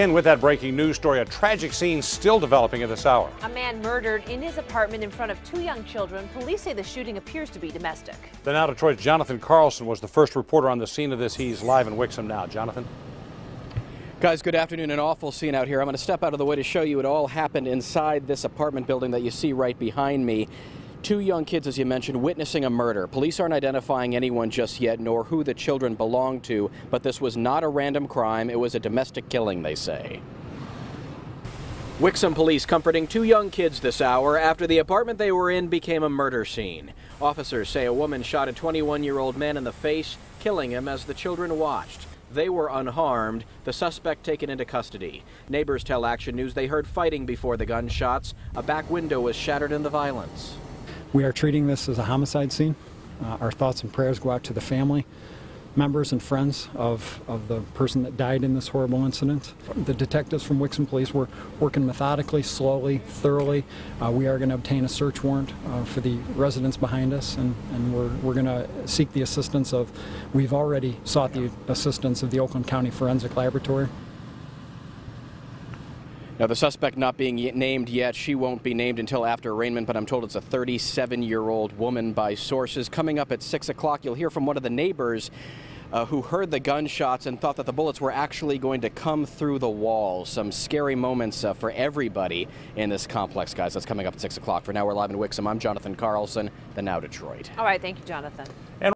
And with that breaking news story, a tragic scene still developing at this hour. A man murdered in his apartment in front of two young children. Police say the shooting appears to be domestic. The now Detroit's Jonathan Carlson was the first reporter on the scene of this. He's live in Wixom now. Jonathan? Guys, good afternoon. An awful scene out here. I'm going to step out of the way to show you it all happened inside this apartment building that you see right behind me. Two young kids, as you mentioned, witnessing a murder. Police aren't identifying anyone just yet, nor who the children belong to, but this was not a random crime. It was a domestic killing, they say. Wixom police comforting two young kids this hour after the apartment they were in became a murder scene. Officers say a woman shot a 21 year old man in the face, killing him as the children watched. They were unharmed, the suspect taken into custody. Neighbors tell Action News they heard fighting before the gunshots. A back window was shattered in the violence. We are treating this as a homicide scene. Uh, our thoughts and prayers go out to the family, members, and friends of, of the person that died in this horrible incident. The detectives from Wixom Police were working methodically, slowly, thoroughly. Uh, we are going to obtain a search warrant uh, for the residence behind us, and, and we're, we're going to seek the assistance of, we've already sought the assistance of the Oakland County Forensic Laboratory. Now, the suspect not being named yet, she won't be named until after arraignment, but I'm told it's a 37 year old woman by sources. Coming up at 6 o'clock, you'll hear from one of the neighbors. Uh, who heard the gunshots and thought that the bullets were actually going to come through the wall. Some scary moments uh, for everybody in this complex, guys. That's coming up at 6 o'clock. For now, we're live in Wixom. I'm Jonathan Carlson, the Now Detroit. All right, thank you, Jonathan.